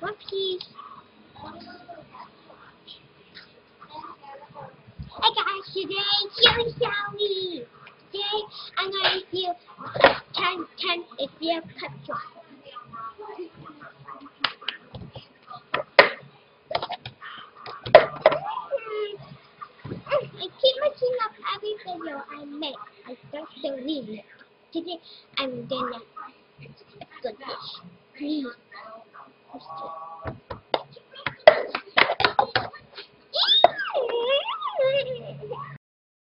Whoopsies. Hey guys, today here's Sally. Today I'm gonna do 10 10 if you cut your I keep messing up every video I make. I start believe it. Today I'm gonna finish. Please. Let's do it.